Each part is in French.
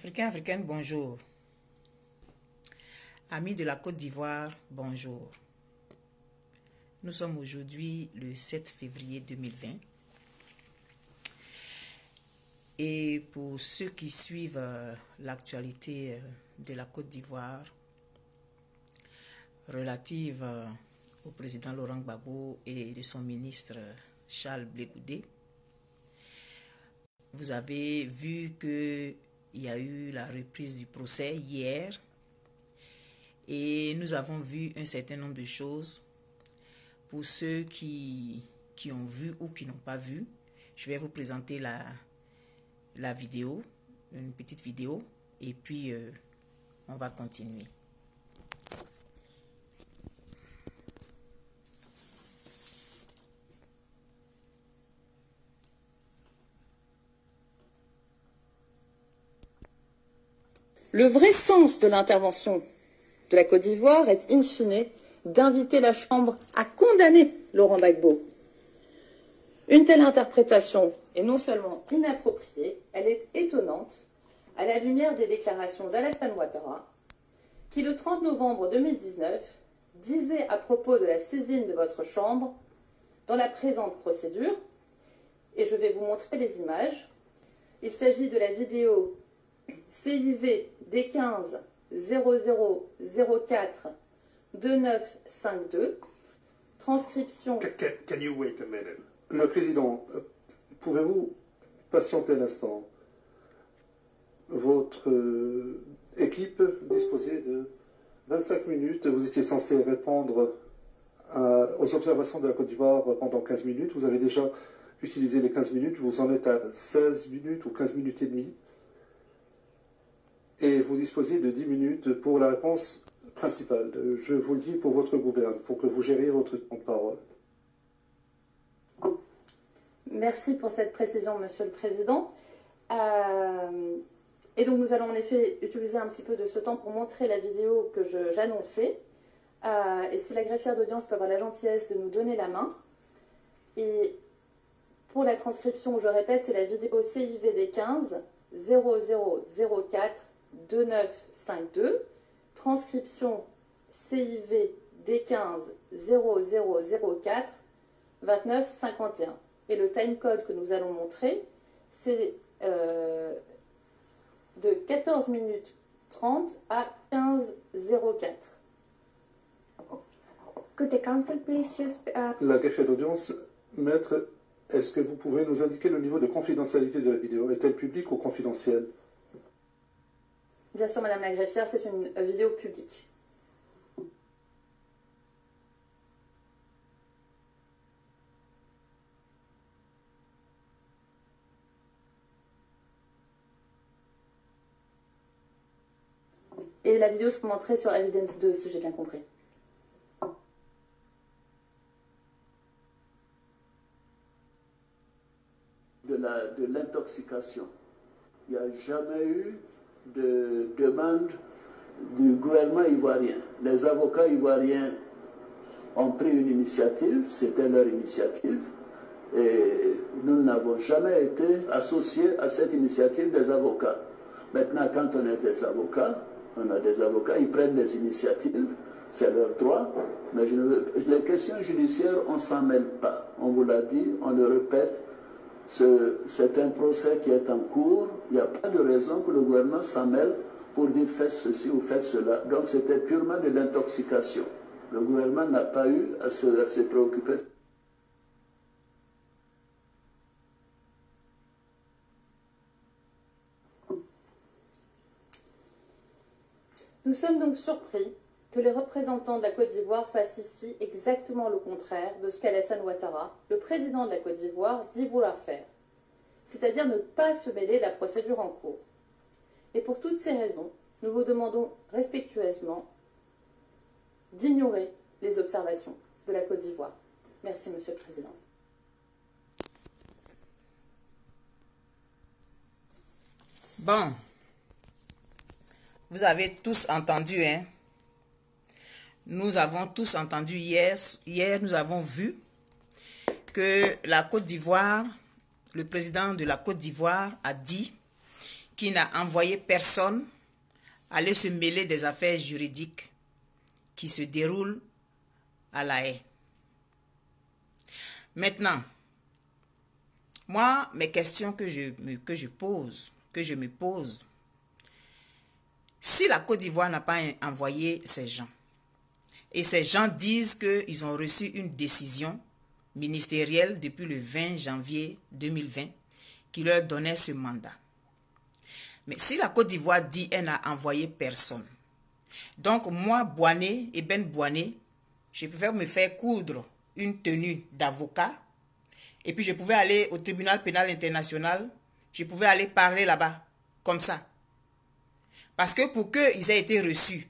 Africains, Africaines, bonjour. Amis de la Côte d'Ivoire, bonjour. Nous sommes aujourd'hui le 7 février 2020. Et pour ceux qui suivent euh, l'actualité euh, de la Côte d'Ivoire relative euh, au président Laurent Gbagbo et de son ministre Charles Blegoudé, vous avez vu qu'il y a eu la reprise du procès hier et nous avons vu un certain nombre de choses. Pour ceux qui, qui ont vu ou qui n'ont pas vu, je vais vous présenter la, la vidéo, une petite vidéo, et puis euh, on va continuer. Le vrai sens de l'intervention de la Côte d'Ivoire est, in fine, d'inviter la Chambre à condamner Laurent Gbagbo. Une telle interprétation est non seulement inappropriée, elle est étonnante à la lumière des déclarations d'Alassane Ouattara, qui le 30 novembre 2019 disait à propos de la saisine de votre Chambre dans la présente procédure, et je vais vous montrer les images. Il s'agit de la vidéo CIV D15 0004 2952, transcription. Can, you wait a minute? Le Président, pouvez-vous patienter un instant? Votre euh, équipe disposait de 25 minutes. Vous étiez censé répondre aux observations de la Côte d'Ivoire pendant 15 minutes. Vous avez déjà utilisé les 15 minutes. Vous en êtes à 16 minutes ou 15 minutes et demie. Et vous disposez de 10 minutes pour la réponse principale. Euh, Je vous le dis pour votre gouverne, pour que vous gériez votre temps de parole. Merci pour cette précision, Monsieur le Président. Euh, et donc nous allons en effet utiliser un petit peu de ce temps pour montrer la vidéo que j'annonçais. Euh, et si la greffière d'audience peut avoir la gentillesse de nous donner la main. Et pour la transcription, je répète, c'est la vidéo CIVD 15 0004 2952. Transcription CIVD 15 0004 2951. Et le timecode que nous allons montrer, c'est euh, de 14 minutes 30 à 15.04. Could the council please just uh, La greffière d'audience, maître, est-ce que vous pouvez nous indiquer le niveau de confidentialité de la vidéo? Est-elle publique ou confidentielle? Madame la greffière, c'est une vidéo publique. Et la vidéo se montrer sur Evidence 2, si j'ai bien compris. de la- de l'intoxication. Il n'y a jamais eu de demande du gouvernement ivoirien. Les avocats ivoiriens ont pris une initiative, c'était leur initiative, et nous n'avons jamais été associés à cette initiative des avocats. Maintenant, quand on est des avocats, on a des avocats, ils prennent des initiatives, c'est leur droit, mais les questions judiciaires, on ne s'en mêle pas. On vous l'a dit, on le répète, c'est un procès qui est en cours. Il n'y a pas de raison que le gouvernement s'en mêle pour dire faites ceci ou faites cela. Donc c'était purement de l'intoxication. Le gouvernement n'a pas eu à se, à se préoccuper. Nous sommes donc surpris que les représentants de la Côte d'Ivoire fassent ici exactement le contraire de ce qu'Alassane Ouattara, le président de la Côte d'Ivoire, dit vouloir faire, c'est-à-dire ne pas se mêler de la procédure en cours. Et pour toutes ces raisons, nous vous demandons respectueusement d'ignorer les observations de la Côte d'Ivoire. Merci, Monsieur le Président. Bon, vous avez tous entendu, hein? Nous avons tous entendu hier, nous avons vu que la Côte d'Ivoire, le président de la Côte d'Ivoire a dit qui n'a envoyé personne aller se mêler des affaires juridiques qui se déroulent à la haie. Maintenant, moi, mes questions que je, que je pose, que je me pose, si la Côte d'Ivoire n'a pas envoyé ces gens, et ces gens disent qu'ils ont reçu une décision ministérielle depuis le 20 janvier 2020 qui leur donnait ce mandat. Mais si la Côte d'Ivoire dit qu'elle n'a envoyé personne, donc moi, Boané et Ben Boané, je pouvais me faire coudre une tenue d'avocat et puis je pouvais aller au tribunal pénal international, je pouvais aller parler là-bas, comme ça. Parce que pour qu'ils aient été reçus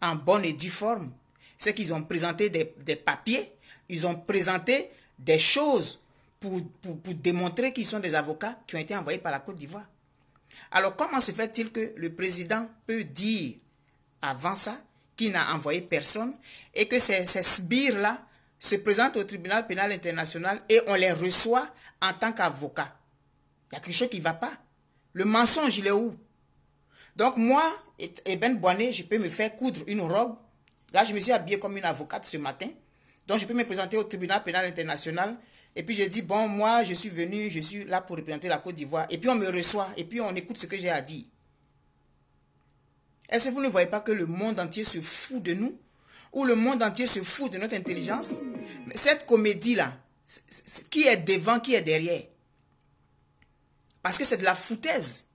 en bonne et due forme, c'est qu'ils ont présenté des, papiers, ils ont présenté des choses pour, pour, démontrer qu'ils sont des avocats qui ont été envoyés par la Côte d'Ivoire. Alors comment se fait-il que le président peut dire avant ça qu'il n'a envoyé personne et que ces, ces sbires-là se présentent au tribunal pénal international et on les reçoit en tant qu'avocats? Il y a quelque chose qui ne va pas. Le mensonge, il est où? Donc moi, et Ben Boané, je peux me faire coudre une robe. Là, je me suis habillée comme une avocate ce matin. Donc je peux me présenter au tribunal pénal international. Et puis je dis, bon, moi, je suis venu, je suis là pour représenter la Côte d'Ivoire. Et puis on me reçoit, et puis on écoute ce que j'ai à dire. Est-ce que vous ne voyez pas que le monde entier se fout de nous? Ou le monde entier se fout de notre intelligence? Cette comédie-là, qui est devant, qui est derrière? Parce que c'est de la foutaise.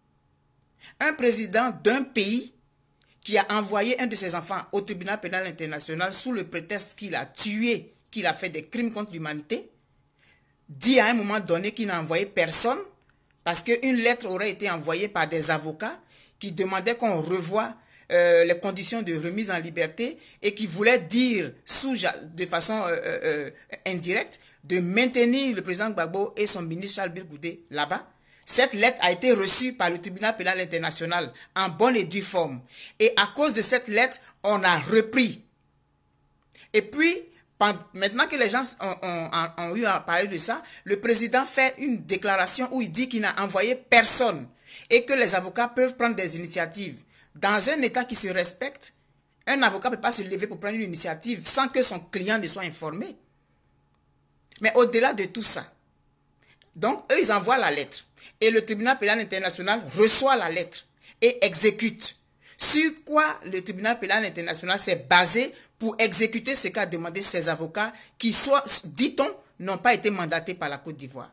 Un président d'un pays qui a envoyé un de ses enfants au tribunal pénal international sous le prétexte qu'il a tué, qu'il a fait des crimes contre l'humanité, dit à un moment donné qu'il n'a envoyé personne parce qu'une lettre aurait été envoyée par des avocats qui demandaient qu'on revoie euh, les conditions de remise en liberté et qui voulaient dire sous, de façon euh, euh, indirecte de maintenir le président Gbagbo et son ministre Charles Birgoudé là-bas. Cette lettre a été reçue par le tribunal pénal international en bonne et due forme. Et à cause de cette lettre, on a repris. Et puis, Maintenant que les gens ont, eu à parler de ça, le président fait une déclaration où il dit qu'il n'a envoyé personne et que les avocats peuvent prendre des initiatives. Dans un État qui se respecte, un avocat ne peut pas se lever pour prendre une initiative sans que son client ne soit informé. Mais au-delà de tout ça, donc eux, ils envoient la lettre. Et le tribunal pénal international reçoit la lettre et exécute. Sur quoi le tribunal pénal international s'est basé pour exécuter ce qu'a demandé ses avocats qui, soit, dit-on, n'ont pas été mandatés par la Côte d'Ivoire.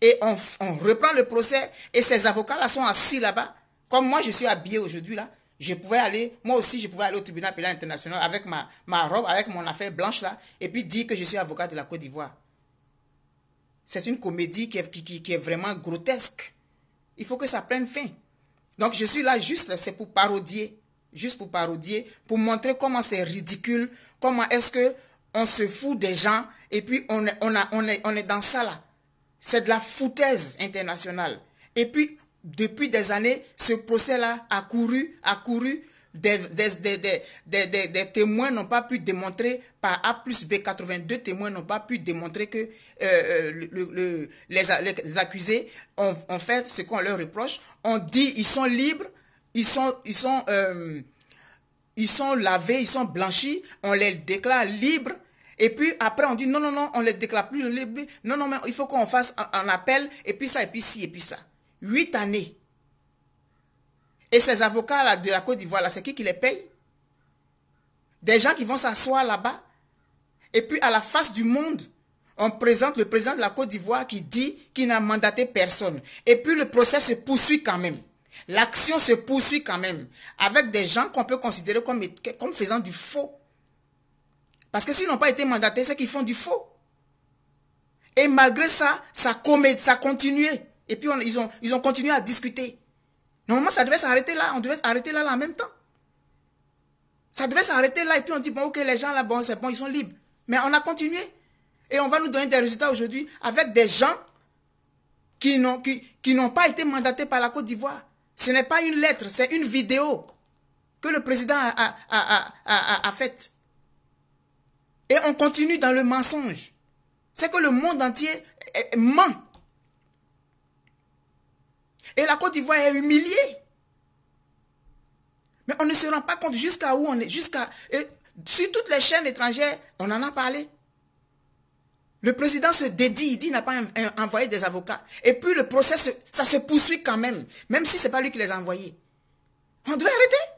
Et on, reprend le procès et ces avocats-là sont assis là-bas. Comme moi, je suis habillé aujourd'hui là. Je pouvais aller, moi aussi, je pouvais aller au tribunal pénal international avec ma, ma robe, avec mon affaire blanche là, et puis dire que je suis avocat de la Côte d'Ivoire. C'est une comédie qui est, vraiment grotesque. Il faut que ça prenne fin. Donc je suis là juste, c'est pour parodier, juste pour parodier, pour montrer comment c'est ridicule, comment est-ce que on se fout des gens et puis on est, on on est, on est dans ça là. C'est de la foutaise internationale. Et puis, depuis des années, ce procès-là a couru, a couru, des, des, témoins n'ont pas pu démontrer, par A plus B, 82 témoins n'ont pas pu démontrer que euh, le, les, accusés ont, fait ce qu'on leur reproche. On dit ils sont libres, ils sont, ils sont, euh, ils sont lavés, ils sont blanchis, on les déclare libres. Et puis après on dit non, non, non, on les déclare plus libres. Non, non, mais il faut qu'on fasse un appel, et puis ça, et puis ci, et puis ça. Huit années. Et ces avocats-là de la Côte d'Ivoire, c'est qui qui les paye? Des gens qui vont s'asseoir là-bas. Et puis à la face du monde, on présente le président de la Côte d'Ivoire qui dit qu'il n'a mandaté personne. Et puis le procès se poursuit quand même. L'action se poursuit quand même. Avec des gens qu'on peut considérer comme, faisant du faux. Parce que s'ils n'ont pas été mandatés, c'est qu'ils font du faux. Et malgré ça, ça, ça a continué. Et puis ils ont continué à discuter. Normalement, ça devait s'arrêter là. On devait s'arrêter là, là en même temps. Ça devait s'arrêter là. Et puis on dit, bon, ok, les gens là, bon, c'est bon, ils sont libres. Mais on a continué. Et on va nous donner des résultats aujourd'hui avec des gens qui n'ont qui, qui pas été mandatés par la Côte d'Ivoire. Ce n'est pas une lettre, c'est une vidéo que le président a, a, a, a faite. Et on continue dans le mensonge. C'est que le monde entier ment. Et la Côte d'Ivoire est humiliée. Mais on ne se rend pas compte jusqu'à où on est. Jusqu'à. Sur toutes les chaînes étrangères, on en a parlé. Le président se dédie, il dit qu'il n'a pas envoyé des avocats. Et puis le procès, ça se poursuit quand même, même si ce n'est pas lui qui les a envoyés. On devait arrêter.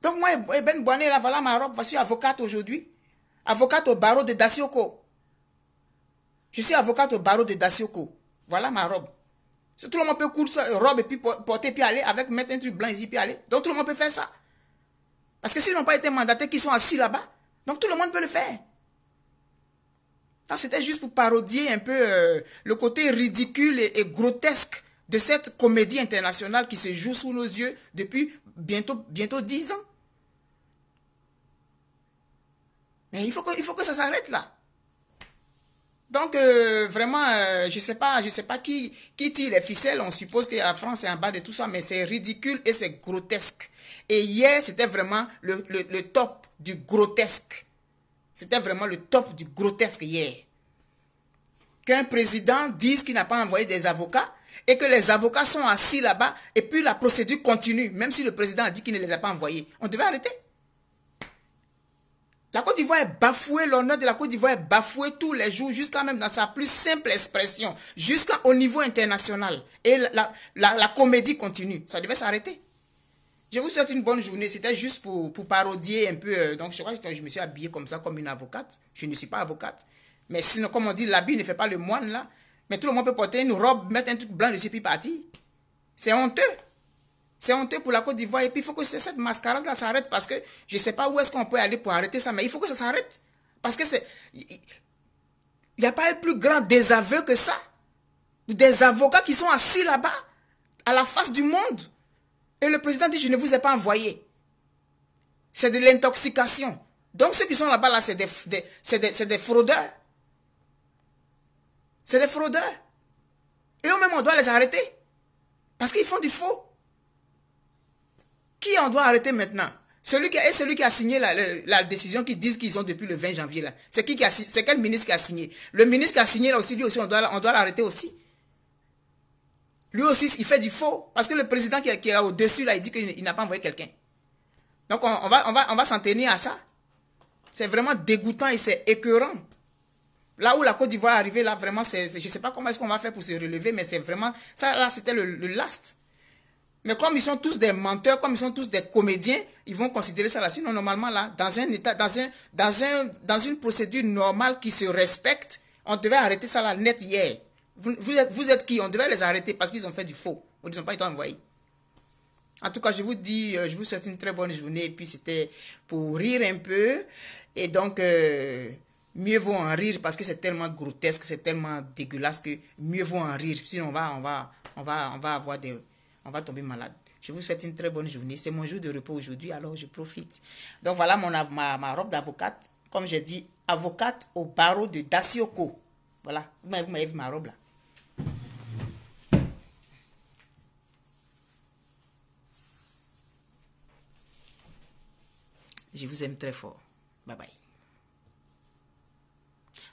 Donc moi, Ben Boané, là, voilà ma robe, voici avocate aujourd'hui. Avocate au barreau de Dacioko. Je suis avocate au barreau de Dacioko. Voilà ma robe. Tout le monde peut courir sa robe et puis porter, puis aller avec, mettre un truc blanc ici, puis aller. Donc tout le monde peut faire ça. Parce que s'ils n'ont pas été mandatés, qu'ils sont assis là-bas, donc tout le monde peut le faire. C'était juste pour parodier un peu euh, le côté ridicule et, grotesque de cette comédie internationale qui se joue sous nos yeux depuis bientôt, bientôt 10 ans. Mais il faut que, il faut que ça s'arrête là. Donc, euh, vraiment, euh, je ne sais pas, je sais pas qui, qui tire les ficelles. On suppose que la France est en bas de tout ça, mais c'est ridicule et c'est grotesque. Et hier, c'était vraiment le, le top du grotesque. C'était vraiment le top du grotesque hier. Qu'un président dise qu'il n'a pas envoyé des avocats et que les avocats sont assis là-bas et puis la procédure continue, même si le président a dit qu'il ne les a pas envoyés. On devait arrêter. La Côte d'Ivoire est bafouée, l'honneur de la Côte d'Ivoire est bafoué tous les jours, jusqu'à même dans sa plus simple expression, jusqu'au niveau international. Et la, la, comédie continue. Ça devait s'arrêter. Je vous souhaite une bonne journée. C'était juste pour, pour parodier un peu. Euh, donc, je crois que je me suis habillée comme ça, comme une avocate. Je ne suis pas avocate. Mais sinon, comme on dit, l'habit ne fait pas le moine, là. Mais tout le monde peut porter une robe, mettre un truc blanc dessus, puis partir. C'est honteux. C'est honteux pour la Côte d'Ivoire. Et puis, il faut que cette mascarade-là s'arrête parce que je ne sais pas où est-ce qu'on peut aller pour arrêter ça, mais il faut que ça s'arrête. Parce que c'est... Il n'y a pas un plus grand désaveu que ça. Des avocats qui sont assis là-bas, à la face du monde. Et le président dit, je ne vous ai pas envoyé. C'est de l'intoxication. Donc ceux qui sont là-bas, là, c'est des, des, des, fraudeurs. C'est des fraudeurs. Et eux-mêmes, on doit les arrêter. Parce qu'ils font du faux. Qui on doit arrêter maintenant? Celui qui, celui qui a signé la, décision qui disent qu'ils ont depuis le 20 janvier. là. C'est qui, C'est quel ministre qui a signé? Le ministre qui a signé là aussi, lui aussi, on doit, on doit l'arrêter aussi. Lui aussi, il fait du faux. Parce que le président qui, est au-dessus, là, il dit qu'il n'a pas envoyé quelqu'un. Donc, on, va, on, va, on va s'en tenir à ça. C'est vraiment dégoûtant et c'est écœurant. Là où la Côte d'Ivoire est arrivée, là, vraiment, je ne sais pas comment est-ce qu'on va faire pour se relever, mais c'est vraiment... Ça, là, c'était le, last. Mais comme ils sont tous des menteurs, comme ils sont tous des comédiens, ils vont considérer ça là. Sinon, normalement, là, dans un état, dans un, dans un, dans une procédure normale qui se respecte, on devait arrêter ça là net hier. Vous, êtes, vous êtes qui? On devait les arrêter parce qu'ils ont fait du faux. Ils n'ont pas été envoyés. En tout cas, je vous dis, euh, je vous souhaite une très bonne journée. Et puis, c'était pour rire un peu. Et donc, euh, mieux vaut en rire parce que c'est tellement grotesque, c'est tellement dégueulasse que mieux vaut en rire. Sinon, on va, on va, on va, on va avoir des, on va tomber malade. Je vous souhaite une très bonne journée. C'est mon jour de repos aujourd'hui, alors je profite. Donc voilà mon, ma, ma robe d'avocate. Comme j'ai dit, avocate au barreau de Dacioko. Voilà, vous m'avez vu ma robe là. Je vous aime très fort. Bye bye.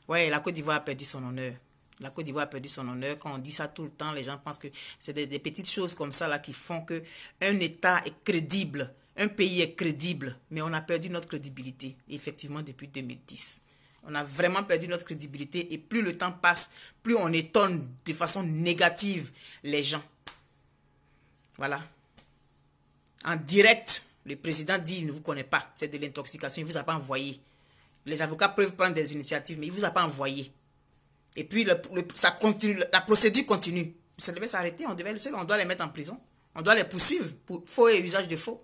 Ouais, la Côte d'Ivoire a perdu son honneur. La Côte d'Ivoire a perdu son honneur. Quand on dit ça tout le temps, les gens pensent que c'est des, petites choses comme ça là qui font que un État est crédible, un pays est crédible. Mais on a perdu notre crédibilité, effectivement, depuis 2010. On a vraiment perdu notre crédibilité et plus le temps passe, plus on étonne de façon négative les gens. Voilà. En direct, le président dit, il ne vous connaît pas, c'est de l'intoxication, il ne vous a pas envoyé. Les avocats peuvent prendre des initiatives, mais il ne vous a pas envoyé. Et puis, ça continue, la procédure continue. Ça devait s'arrêter, on, devait, on doit les mettre en prison. On doit les poursuivre pour faux et usage de faux.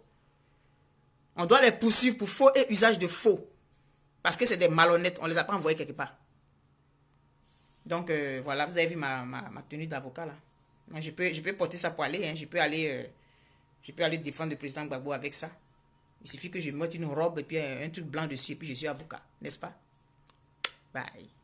On doit les poursuivre pour faux et usage de faux. Parce que c'est des malhonnêtes, on ne les a pas envoyés quelque part. Donc, euh, voilà, vous avez vu ma, tenue d'avocat là. Je peux, je peux porter ça pour aller, hein. je peux aller... Euh, je peux aller défendre le président Gbagbo avec ça. Il suffit que je mette une robe et puis un truc blanc dessus et puis je suis avocat, n'est-ce pas? Bye.